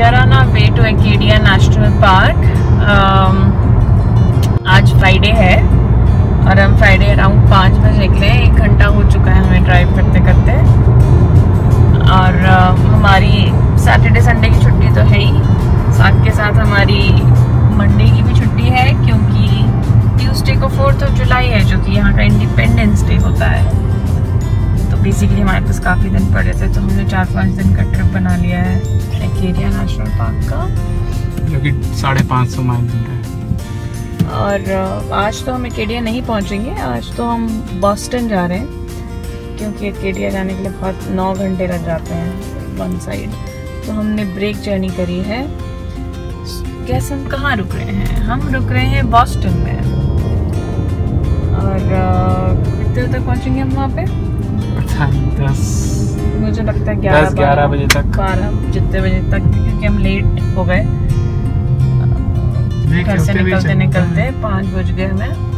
on our way to Acadia National Park. Um, आज Friday है और हम फ्राइडे अराउंड पाँच बजे निकले एक घंटा हो चुका है हमें ड्राइव करते करते। और uh, हमारी सैटरडे संडे की छुट्टी तो है ही। साथ के साथ हमारी मंडे की भी छुट्टी है क्योंकि ट्यूसडे को फोर्थ ऑफ़ जुलाई है जो कि यहाँ का इंडिपेंडेंस डे होता है। बेसिकली हमारे पास काफ़ी दिन पड़े थे तो हमने चार पाँच दिन का ट्रिप बना लिया है एकेरिया नेशनल पार्क का। जो कि साढ़े पाँच सौ माइल दूर है। और आज तो हम एकेडिया नहीं पहुँचेंगे आज तो हम बॉस्टन जा रहे हैं क्योंकि एकेडिया जाने के लिए बहुत नौ घंटे लग जाते हैं वन साइड तो हमने ब्रेक जर्नी करी है। गैस हम कहाँ रुक रहे हैं? हम रुक रहे हैं बॉस्टन में। और कितने तक पहुँचेंगे हम वहाँ पे? दस। मुझे लगता है ग्यारह ग्यारह बजे तक। बारह जितने बजे तक क्योंकि हम लेट हो गए। घर से निकलते निकलते पाँच बज गए हमें।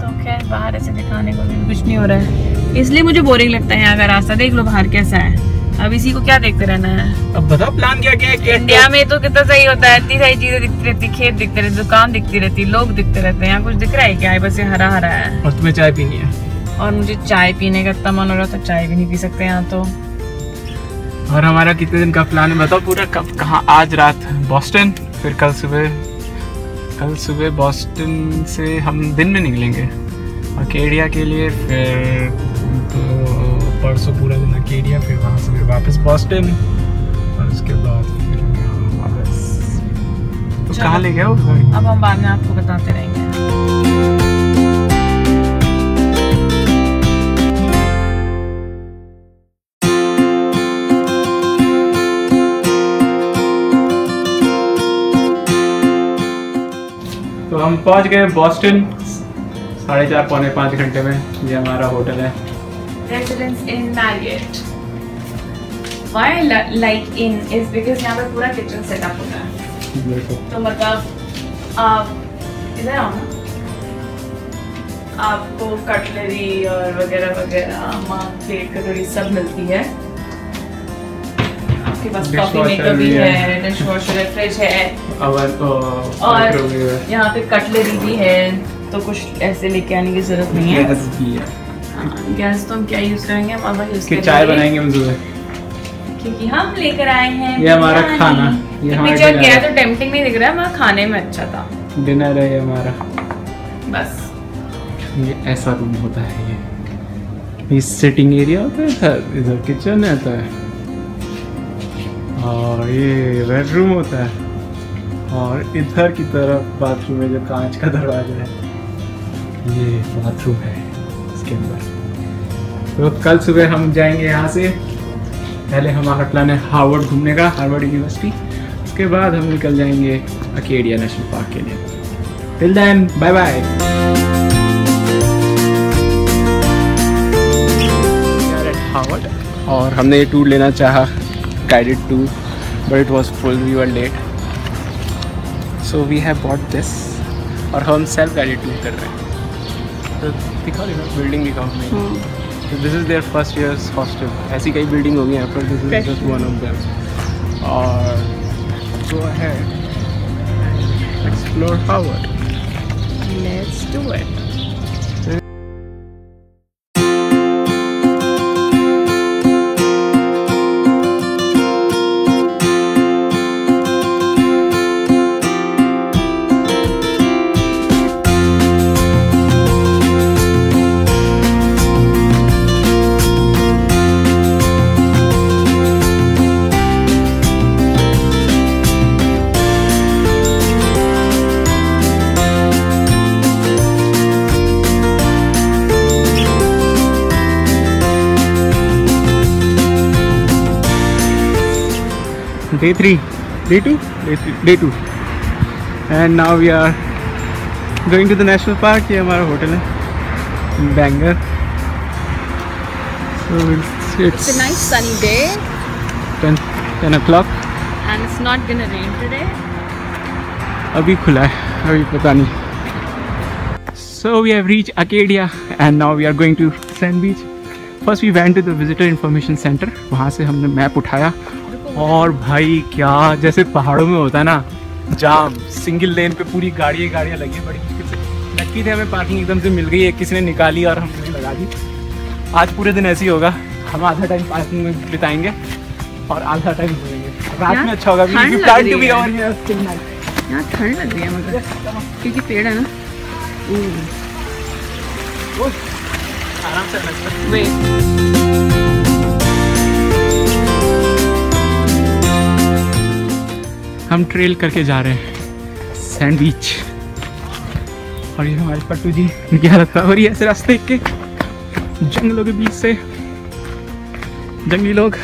तो बाहर ऐसे दिखाने को भी कुछ नहीं हो रहा है। इसलिए मुझे बोरिंग लगता है यहाँ का रास्ता देख लो बाहर कैसा है। अब इसी को क्या देखते रहना है? अब बताओ प्लान क्या क्या है? इंडिया में तो कितना सही होता है इतनी सारी चीज़ें दिखती रहती खेत दिखते रहते दुकान दिखती रहती लोग दिखते रहते हैं। यहाँ कुछ दिख रहा है क्या? है बस ये हरा हरा है। और तुम्हें चाय पीनी है। और मुझे चाय पीने का इतना मन हो रहा था चाय भी नहीं पी सकते यहाँ तो। और हमारा कितने दिन का प्लान है बताओ पूरा कब कहाँ आज रात? बॉस्टन फिर कल सुबह? कल सुबह बॉस्टन से हम दिन में निकलेंगे। अकेडिया के लिए फिर तो परसों पूरा दिन अकेडिया फिर वहाँ से फिर वापस बॉस्टन और उसके बाद फिर वापस। तो कहाँ ले गए अब हम बाद में आपको बताते रहेंगे। पहुँच गए बॉस्टन साढ़े चार पौने पाँच घंटे में ये हमारा होटल है। यहाँ पूरा किचन सेटअप होता है। तो मतलब आप इधर आओ आपको कटलरी और वगैरह वगैरह मार्क प्लेट कटोरी सब मिलती है। आपके पास कॉफ़ी मेकर भी भी है। डिश वॉशर है फ्रिज है और है यहाँ पे कटलरी भी है तो कुछ ऐसे लेके आने की ज़रूरत नहीं है गैस भी है हाँ, गैस तो हम क्या यूज़ करेंगे हम अवन यूज़ करेंगे चाय बनाएँगे हम सुबह क्योंकि हम लेकर आए हैं ये हमारा खाना, ये हमारा पिक्चर गया तो टेम्पटिंग नहीं दिख रहा है मगर खाने में अच्छा था डिनर है ये हमारा बस ये ऐसा रूम होता है ये ये सिटिंग एरिया होता है इधर इधर किचन रहता है और ये बेडरूम होता है। और इधर की तरफ़ बाथरूम है जो कांच का दरवाज़ा है। ये बाथरूम है इसके अंदर। तो कल सुबह हम जाएँगे यहाँ से। पहले हमारा प्लान है हार्वर्ड घूमने का, हार्वर्ड यूनिवर्सिटी उसके बाद हम निकल जाएँगे अकेडिया नेशनल पार्क के लिए। Till then bye bye Harvard और हमने ये टूर लेना चाहा। Guided tour but it was full we were late so we have bought this और हम सेल्फ गाइडेड टूर कर रहे हैं। तो दिखाओ बिल्डिंग दिखाओ हमें। This is their first years hostel ऐसी कई बिल्डिंग होगी यहाँ पर this is just one of them और गो है explore Harvard let's do it day three day two day three day two and now we are going to the national park ये हमारा hotel है banger so it's it's It's a nice sunny day 10 10 o'clock and it's not gonna rain today. अभी खुला है अभी पता नहीं so we have reached Acadia and now we are going to Sand Beach first we went to the visitor information center वहाँ से हमने map उठाया और भाई क्या जैसे पहाड़ों में होता है ना जाम सिंगल लेन पे पूरी गाड़ियाँ गाड़ियाँ लगी बड़ी मुश्किल से। लकी थे हमें पार्किंग एकदम से मिल गई एक किसी ने निकाली और हमने लगा दी। आज पूरे दिन ऐसे ही होगा हम आधा टाइम पार्किंग में बिताएँगे और आधा टाइम घूमेंगे। रात में अच्छा होगा है। यहाँ ठंड लग रही है मगर क्योंकि पेड़ है ना। आराम से हम ट्रेल करके जा रहे हैं। सैंड बीच और ये हमारे पट्टू जी उनकी हालत खराब हो रही है ऐसे रास्ते के। जंगलों के बीच से। जंगली लोग।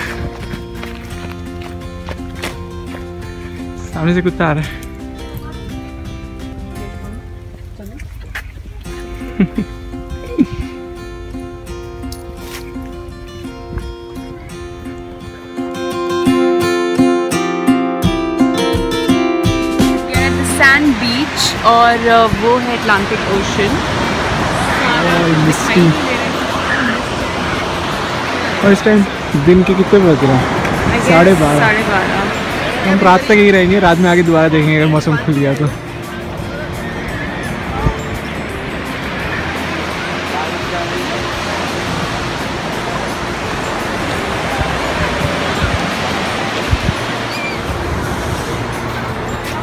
सामने से कुत्ता आ रहा है। और वो है अटलांटिक ओशन और इस टाइम दिन के कितने बज रहे हैं? साढ़े बारह। साढ़े बारह। हम रात तक ही रहेंगे रात में आगे दोबारा देखेंगे अगर मौसम खुल गया तो।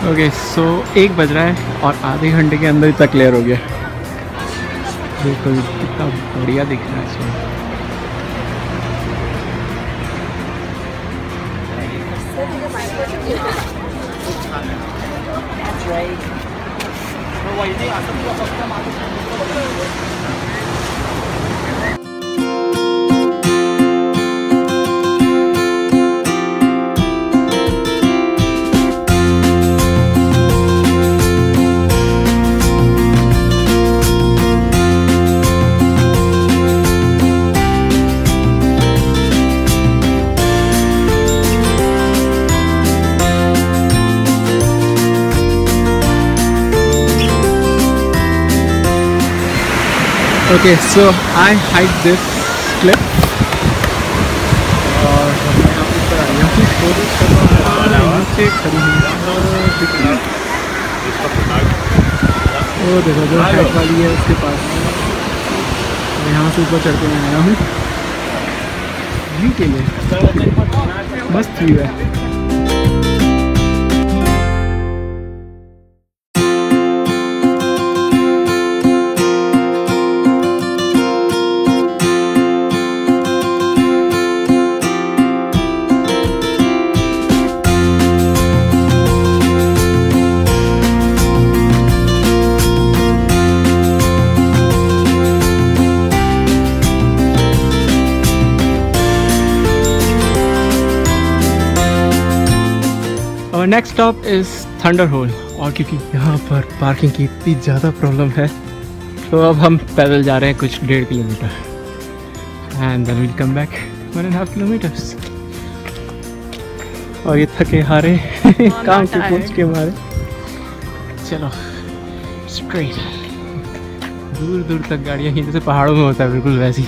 ओके okay, सो so, एक बज रहा है और आधे घंटे के अंदर इतना क्लियर हो गया। देखो कितना बढ़िया दिख रहा है इसमें। Okay, so I hike this cliff. और मैं यहाँ नीचे खड़ी है। वो देखो जो हाइट वाली है उसके पास मैं यहाँ से ऊपर चढ़ के मैं आया हूँ व्यू के लिए मस्त व्यू है next stop is Thunder Hole और क्योंकि यहाँ पर पार्किंग की इतनी ज़्यादा प्रॉब्लम है तो अब हम पैदल जा रहे हैं कुछ डेढ़ kilometre. And then will come back one and half kilometres और ये थके हारे काम के tired. पहुँच के मारे। चलो स्ट्रेट दूर दूर तक गाड़ियाँ ही जैसे पहाड़ों में होता है बिल्कुल वैसी।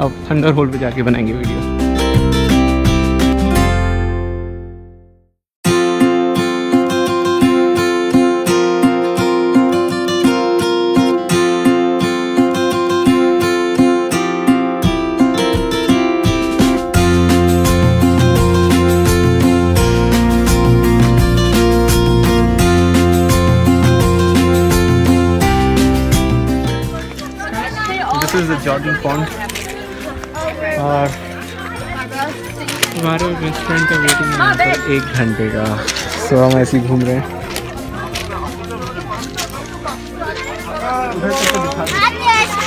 अब थंडर होल पे जाके बनाएँगे वीडियो द पॉन्ड और हमारे रेस्टोरेंट का वेटिंग है यहाँ पर एक घंटे का। सो हम ऐसे ही घूम रहे हैं।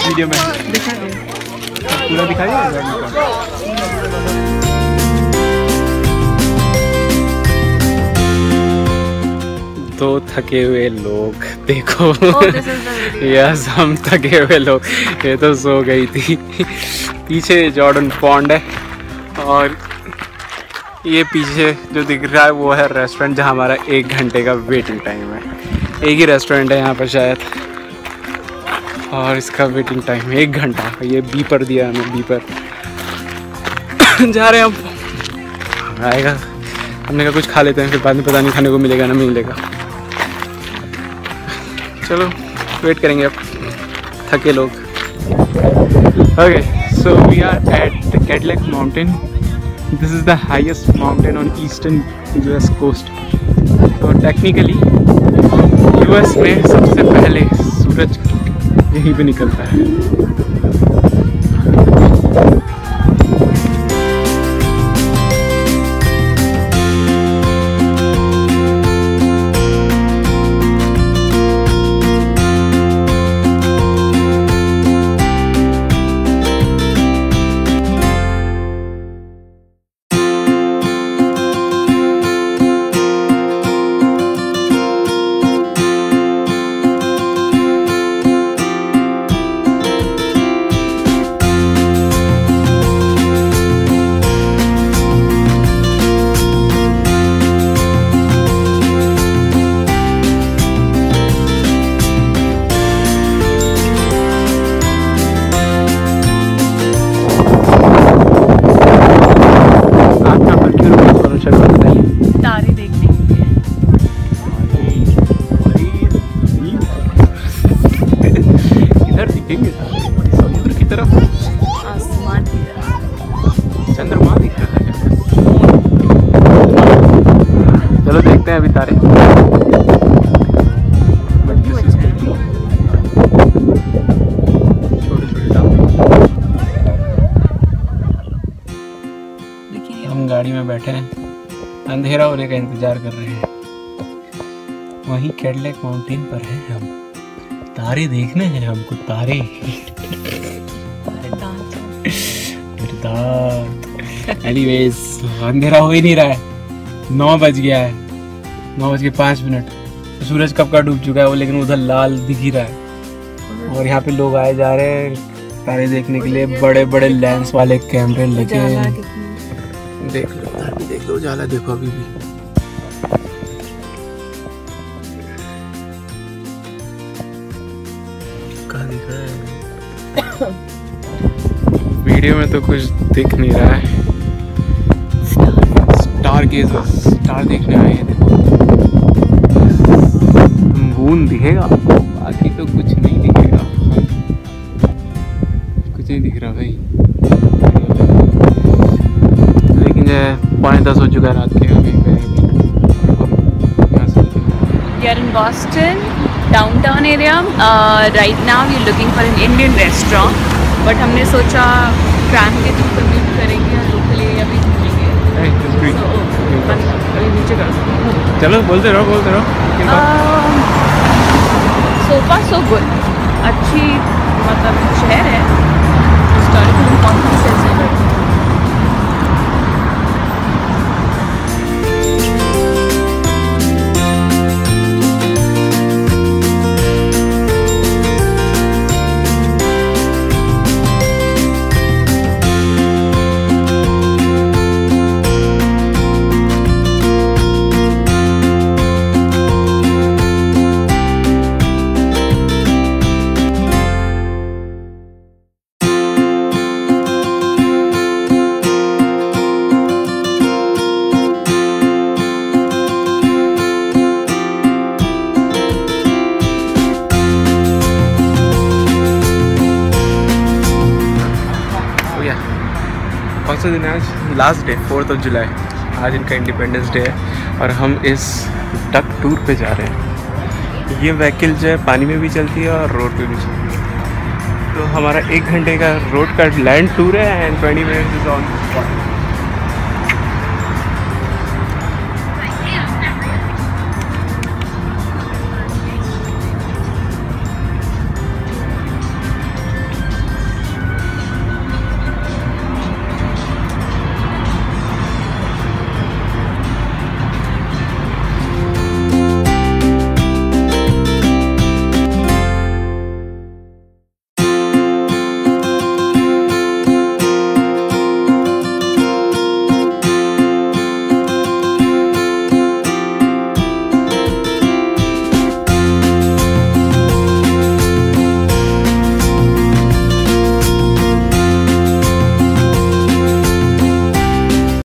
वीडियो में। दिखा पूरा दिखाइए दो थके हुए लोग देखो। Oh. यस हम थके हुए लोग। ये तो सो गई थी। पीछे जॉर्डन पॉन्ड है और ये पीछे जो दिख रहा है वो है रेस्टोरेंट जहाँ हमारा एक घंटे का वेटिंग टाइम है। एक ही रेस्टोरेंट है यहाँ पर शायद। और इसका वेटिंग टाइम है एक घंटा। ये बीपर दिया हमें बीपर जा रहे हैं हम। आएगा। हमने कहा कुछ खा लेते हैं फिर बाद में पता नहीं खाने को मिलेगा ना मिलेगा। चलो वेट करेंगे अब। थके लोग। Okay so we are at the Cadillac Mountain this is the highest mountain on eastern U S coast तो टेक्निकली यूएस में सबसे पहले सूरज यहीं पे निकलता है। हम गाड़ी में बैठे हैं। अंधेरा होने का इंतज़ार कर रहे हैं। वहीं कैडलेक माउंटेन पर हैं हम। तारे देखने हैं हमको, तारे। एनीवेज अंधेरा हो ही नहीं रहा है। नौ बज गया है। नौ बज के पाँच मिनट। सूरज कब का डूब चुका है वो, लेकिन उधर लाल दिख ही रहा है। और यहाँ पे लोग आए जा रहे हैं तारे देखने के लिए। बड़े बड़े लेंस वाले कैमरे लगे हैं। देख लो उधर भी देख लो, उजाला देखो अभी भी। वीडियो में तो कुछ दिख नहीं रहा है। स्टार स्टार देखने आए हैं देखो। मून दिखेगा, बाकी तो कुछ नहीं दिखेगा। कुछ नहीं दिख रहा भाई। पौने दस हो चुका है रात के अभी We are in Boston, downtown area. Uh, right now we're looking for an Indian restaurant. But हमने सोचा ट्रैम के थ्रू कम्यूट करेंगे और लोकल एरिया भी घूमेंगे। नीचे चलो बोलते रहो बोलते रहो। लेकिन बात- सो सो गुड अच्छी मतलब शहर है। हिस्टोरिकल इम्पोर्टेंस सा दिन आज? Last day fourth of July आज इनका इंडिपेंडेंस डे है और हम इस डक टूर पे जा रहे हैं। ये व्हीकल जो है, पानी में भी चलती है और रोड पे भी चलती है। तो हमारा एक घंटे का रोड का लैंड टूर है and twenty minutes is on